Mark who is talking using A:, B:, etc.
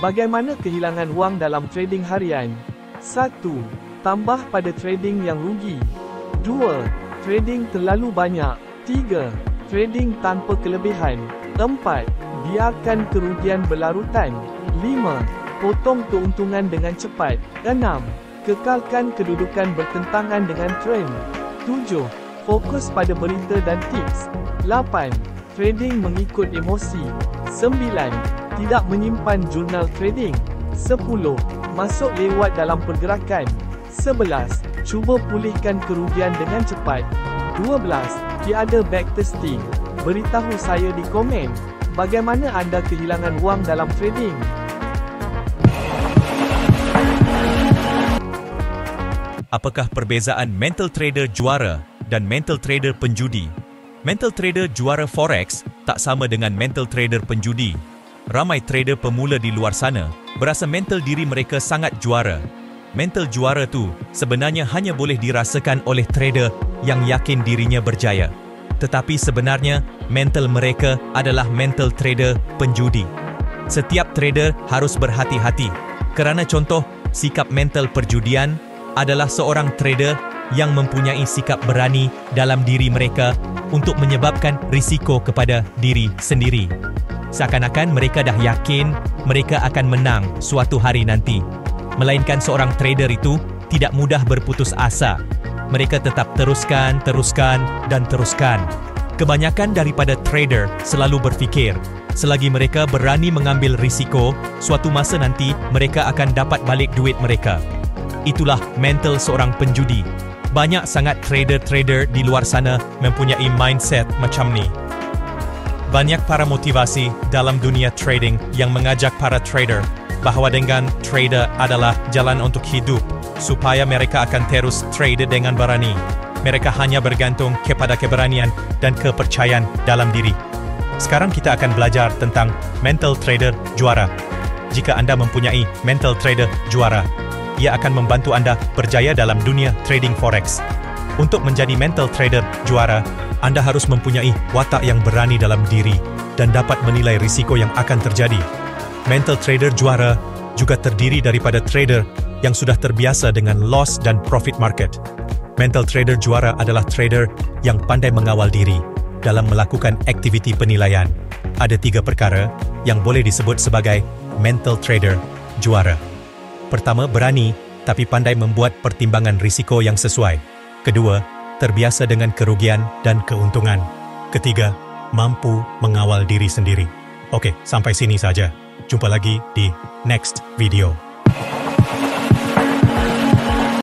A: Bagaimana kehilangan wang dalam trading harian? 1. Tambah pada trading yang rugi. 2. Trading terlalu banyak. 3. Trading tanpa kelebihan. 4. Biarkan kerugian berlarutan. 5. Potong keuntungan dengan cepat. 6. Kekalkan kedudukan bertentangan dengan trend. 7. Fokus pada berita dan tips. 8. Trading mengikut emosi. 9. Tidak menyimpan jurnal trading. 10. Masuk lewat dalam pergerakan. 11. Cuba pulihkan kerugian dengan cepat. 12. Tiada backtesting. Beritahu saya di komen. Bagaimana anda kehilangan wang dalam trading?
B: Apakah perbezaan mental trader juara dan mental trader penjudi? Mental trader juara forex tak sama dengan mental trader penjudi. Ramai trader pemula di luar sana berasa mental diri mereka sangat juara. Mental juara tu sebenarnya hanya boleh dirasakan oleh trader yang yakin dirinya berjaya. Tetapi sebenarnya mental mereka adalah mental trader penjudi. Setiap trader harus berhati-hati kerana contoh sikap mental perjudian adalah seorang trader yang mempunyai sikap berani dalam diri mereka untuk menyebabkan risiko kepada diri sendiri. Seakan-akan mereka dah yakin mereka akan menang suatu hari nanti. Melainkan seorang trader itu tidak mudah berputus asa. Mereka tetap teruskan, teruskan dan teruskan. Kebanyakan daripada trader selalu berfikir, selagi mereka berani mengambil risiko, suatu masa nanti mereka akan dapat balik duit mereka. Itulah mental seorang penjudi. Banyak sangat trader-trader di luar sana mempunyai mindset macam ni. Banyak para motivasi dalam dunia trading yang mengajak para trader bahawa dengan trader adalah jalan untuk hidup supaya mereka akan terus trade dengan berani. Mereka hanya bergantung kepada keberanian dan kepercayaan dalam diri. Sekarang kita akan belajar tentang mental trader juara. Jika anda mempunyai mental trader juara, ia akan membantu anda berjaya dalam dunia trading forex. Untuk menjadi mental trader juara, anda harus mempunyai watak yang berani dalam diri dan dapat menilai risiko yang akan terjadi. Mental trader juara juga terdiri daripada trader yang sudah terbiasa dengan loss dan profit market. Mental trader juara adalah trader yang pandai mengawal diri dalam melakukan aktiviti penilaian. Ada tiga perkara yang boleh disebut sebagai mental trader juara. Pertama, berani tapi pandai membuat pertimbangan risiko yang sesuai. Kedua, terbiasa dengan kerugian dan keuntungan. Ketiga, mampu mengawal diri sendiri. Okey, sampai sini saja. Jumpa lagi di next video.